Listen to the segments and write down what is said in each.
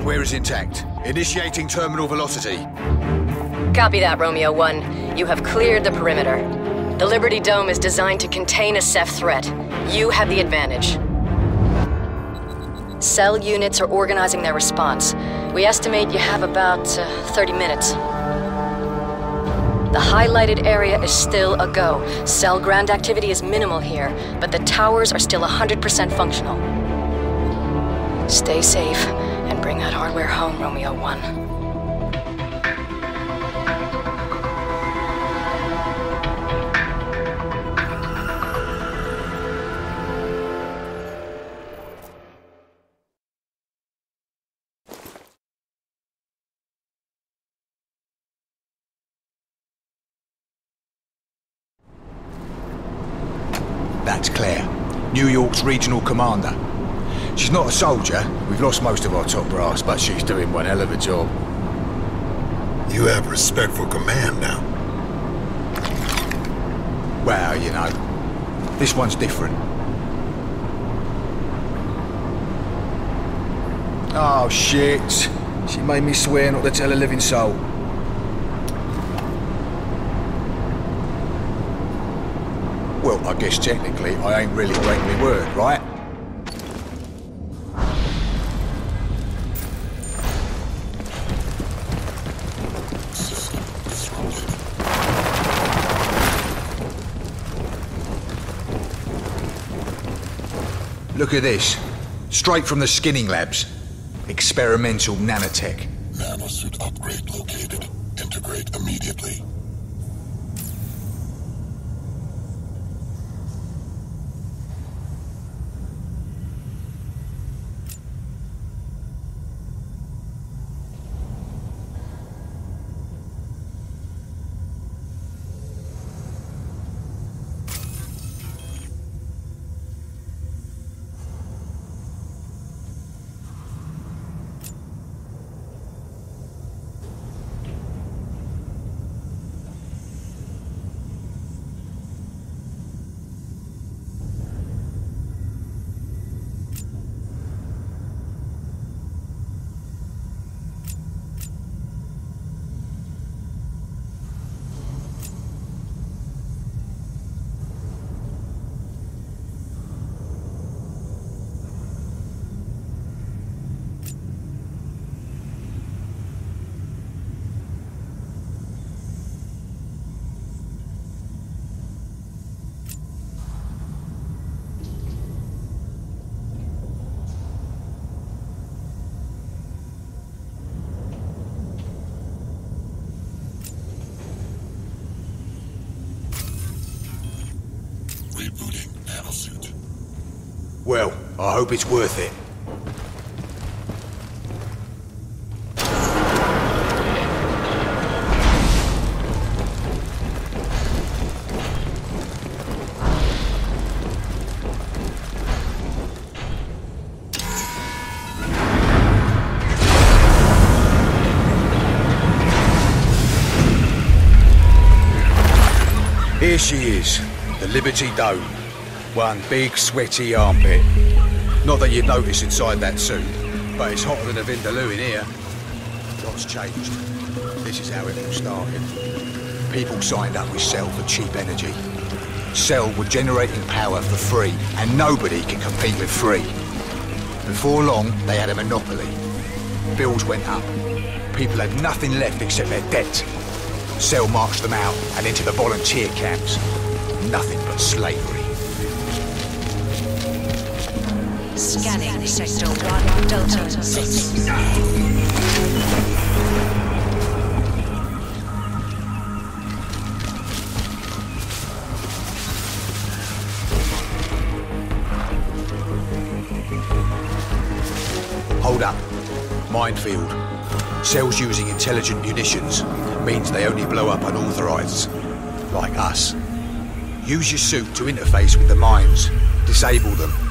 hardware is intact. Initiating terminal velocity. Copy that, Romeo 1. You have cleared the perimeter. The Liberty Dome is designed to contain a Ceph threat. You have the advantage. Cell units are organizing their response. We estimate you have about uh, 30 minutes. The highlighted area is still a go. Cell ground activity is minimal here, but the towers are still 100% functional. Stay safe bring that hardware home, Romeo 1. That's Claire, New York's regional commander. She's not a soldier. We've lost most of our top brass, but she's doing one hell of a job. You have respect for command now. Well, you know, this one's different. Oh, shit. She made me swear not to tell a living soul. Well, I guess technically I ain't really breaking my word, right? Look at this. Straight from the skinning labs. Experimental nanotech. Nanosuit upgrade located. Integrate immediately. Rebooting. Well, I hope it's worth it. Here she is, the Liberty Dome. One big sweaty armpit. Not that you'd notice inside that suit, but it's hotter than a Vindaloo in here. Lots changed. This is how it all started. People signed up with Cell for cheap energy. Cell were generating power for free, and nobody can compete with free. Before long, they had a monopoly. Bills went up. People had nothing left except their debt. Cell marched them out and into the volunteer camps. Nothing but slavery. Scanning Sector 1, Delta 6. Hold up. Minefield. Cells using intelligent munitions means they only blow up unauthorized. Like us. Use your suit to interface with the mines. Disable them.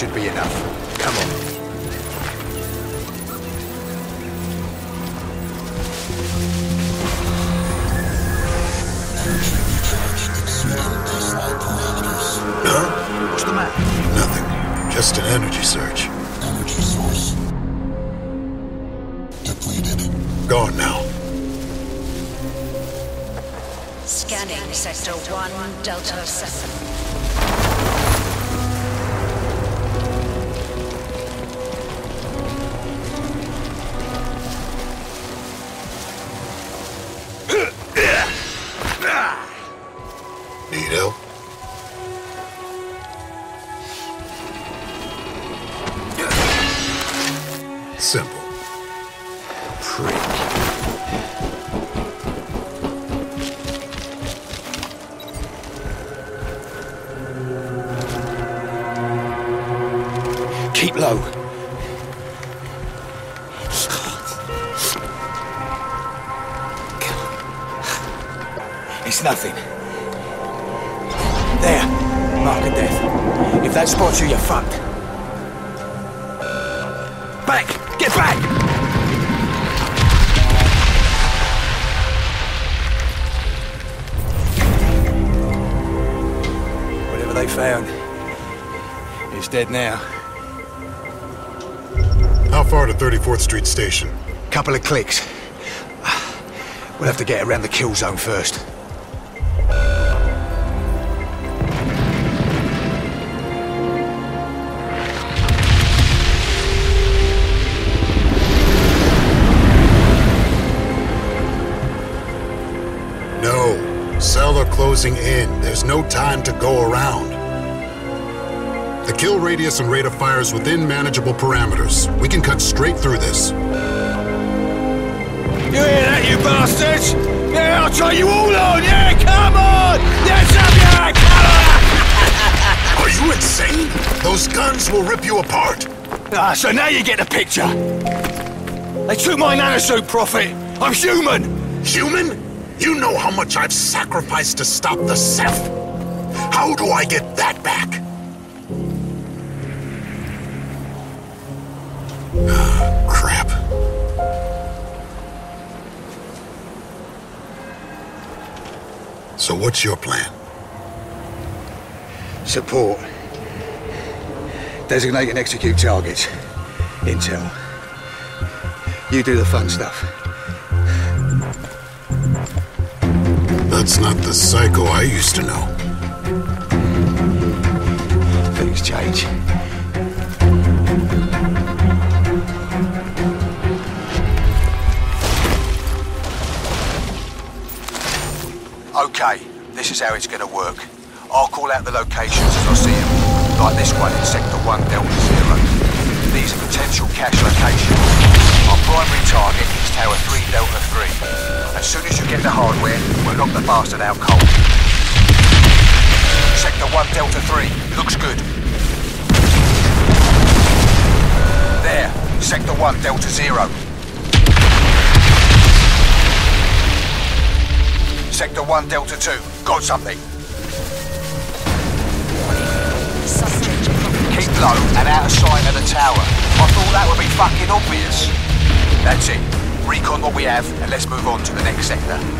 Should be enough. Come on. Huh? What's the matter? Nothing. Just an energy surge. Energy source. Depleted. Gone now. Scanning Sector 1, Delta 7. Need help? Simple. Prick. Keep low. It's nothing. There. Mark of death. If that spots you, you're fucked. Back! Get back! Whatever they found is dead now. How far to 34th Street Station? Couple of clicks. We'll have to get around the kill zone first. Closing in. There's no time to go around. The kill radius and rate of fire is within manageable parameters. We can cut straight through this. You hear that, you bastards? Yeah, I'll try you all on! Yeah, come on! Yes, up, yeah, come on! Are you insane? Those guns will rip you apart. Ah, so now you get the picture. They took my nanosuit, Prophet. I'm human. Human? You know how much I've sacrificed to stop the Ceph. How do I get that back? Crap. So what's your plan? Support. Designate and execute targets. Intel. You do the fun stuff. That's not the psycho I used to know. Things change. Okay, this is how it's gonna work. I'll call out the locations as I see them, like this one in Sector 1 Delta Zero. These are potential cache locations. Primary target is Tower 3 Delta 3. As soon as you get the hardware, we'll knock the bastard out cold. Sector 1 Delta 3, looks good. There, Sector 1 Delta 0. Sector 1 Delta 2, got something. Keep low and out of sight of the tower. I thought that would be fucking obvious. That's it. Recon what we have and let's move on to the next sector.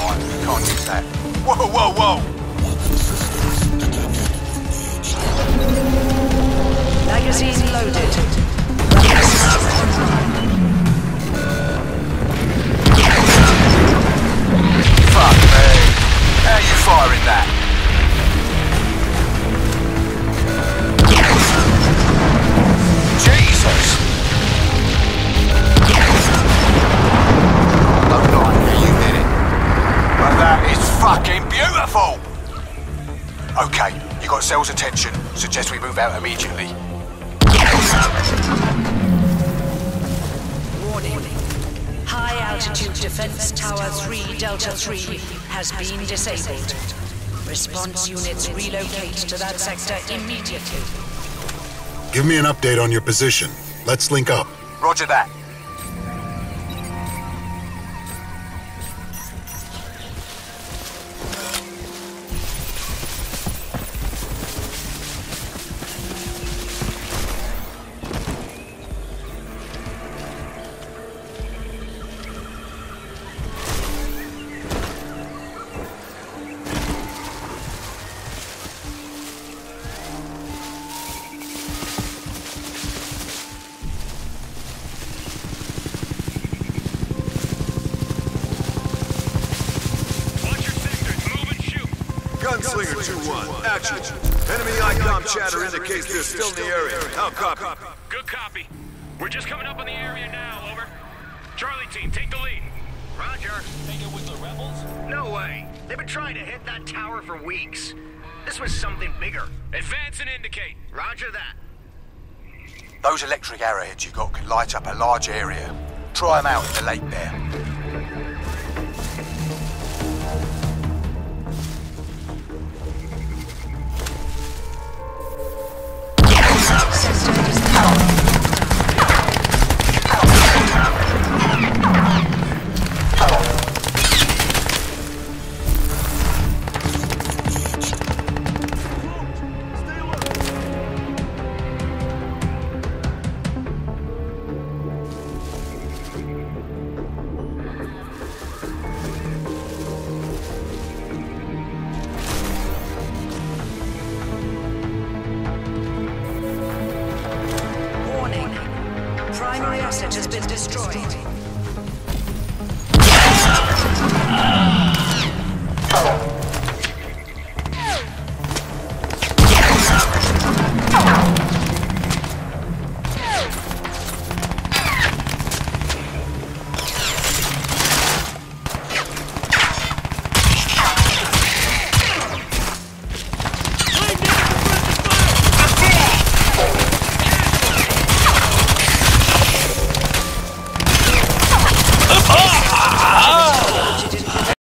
Right, can't use that. Whoa, whoa, whoa! Magazine loaded. Online. Fuck me. How you firing that? Okay, you got Cell's attention. Suggest we move out immediately. Warning. High altitude defense tower 3 Delta 3 has been disabled. Response units relocate to that sector immediately. Give me an update on your position. Let's link up. Roger that. Gunslinger 2-1, action. Enemy ICOM chatter indicates they're still in the area. How copy? Good copy. We're just coming up on the area now, over. Charlie team, take the lead. Roger. Think it was the rebels? No way. They've been trying to hit that tower for weeks. This was something bigger. Advance and indicate. Roger that. Those electric arrowheads you got could light up a large area. Try them out in the lake there.